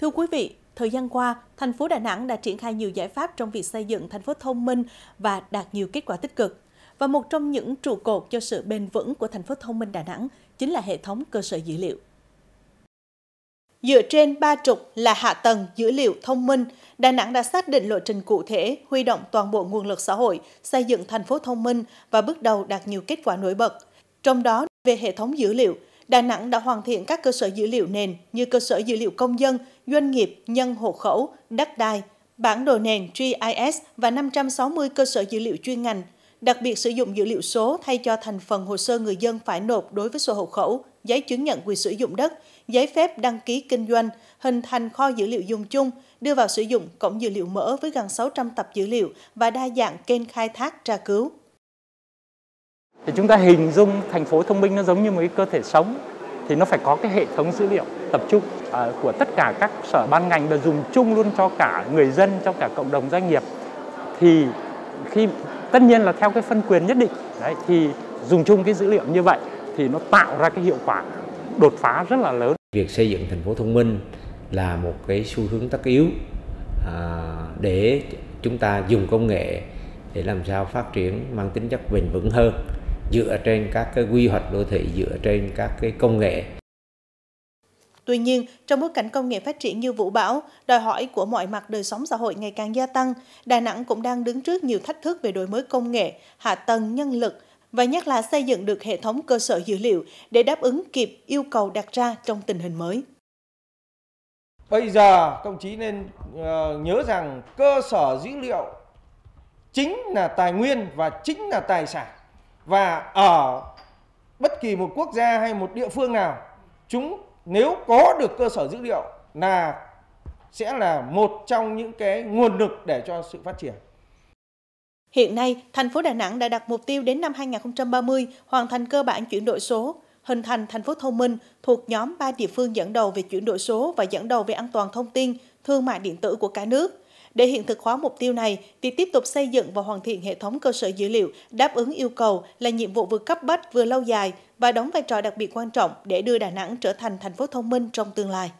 Thưa quý vị, thời gian qua, thành phố Đà Nẵng đã triển khai nhiều giải pháp trong việc xây dựng thành phố thông minh và đạt nhiều kết quả tích cực. Và một trong những trụ cột cho sự bền vững của thành phố thông minh Đà Nẵng chính là hệ thống cơ sở dữ liệu. Dựa trên ba trục là hạ tầng dữ liệu thông minh, Đà Nẵng đã xác định lộ trình cụ thể, huy động toàn bộ nguồn lực xã hội, xây dựng thành phố thông minh và bước đầu đạt nhiều kết quả nổi bật. Trong đó, về hệ thống dữ liệu, Đà Nẵng đã hoàn thiện các cơ sở dữ liệu nền như cơ sở dữ liệu công dân, doanh nghiệp, nhân hộ khẩu, đất đai, bản đồ nền GIS và 560 cơ sở dữ liệu chuyên ngành, đặc biệt sử dụng dữ liệu số thay cho thành phần hồ sơ người dân phải nộp đối với sổ hộ khẩu, giấy chứng nhận quyền sử dụng đất, giấy phép đăng ký kinh doanh, hình thành kho dữ liệu dùng chung, đưa vào sử dụng cổng dữ liệu mở với gần 600 tập dữ liệu và đa dạng kênh khai thác tra cứu. Thì chúng ta hình dung thành phố thông minh nó giống như một cái cơ thể sống thì nó phải có cái hệ thống dữ liệu tập trung à, của tất cả các sở ban ngành và dùng chung luôn cho cả người dân cho cả cộng đồng doanh nghiệp. Thì khi tất nhiên là theo cái phân quyền nhất định đấy thì dùng chung cái dữ liệu như vậy thì nó tạo ra cái hiệu quả đột phá rất là lớn. Việc xây dựng thành phố thông minh là một cái xu hướng tất yếu à, để chúng ta dùng công nghệ để làm sao phát triển mang tính chất bền vững hơn dựa trên các cái quy hoạch đô thị dựa trên các cái công nghệ Tuy nhiên, trong bối cảnh công nghệ phát triển như vũ bão, đòi hỏi của mọi mặt đời sống xã hội ngày càng gia tăng, Đà Nẵng cũng đang đứng trước nhiều thách thức về đổi mới công nghệ, hạ tầng nhân lực và nhất là xây dựng được hệ thống cơ sở dữ liệu để đáp ứng kịp yêu cầu đặt ra trong tình hình mới. Bây giờ công chí nên uh, nhớ rằng cơ sở dữ liệu chính là tài nguyên và chính là tài sản và ở bất kỳ một quốc gia hay một địa phương nào chúng nếu có được cơ sở dữ liệu là sẽ là một trong những cái nguồn lực để cho sự phát triển. Hiện nay, thành phố Đà Nẵng đã đặt mục tiêu đến năm 2030 hoàn thành cơ bản chuyển đổi số, hình thành thành phố thông minh thuộc nhóm 3 địa phương dẫn đầu về chuyển đổi số và dẫn đầu về an toàn thông tin, thương mại điện tử của cả nước. Để hiện thực hóa mục tiêu này, việc tiếp tục xây dựng và hoàn thiện hệ thống cơ sở dữ liệu đáp ứng yêu cầu là nhiệm vụ vừa cấp bách vừa lâu dài và đóng vai trò đặc biệt quan trọng để đưa Đà Nẵng trở thành thành phố thông minh trong tương lai.